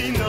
Marina.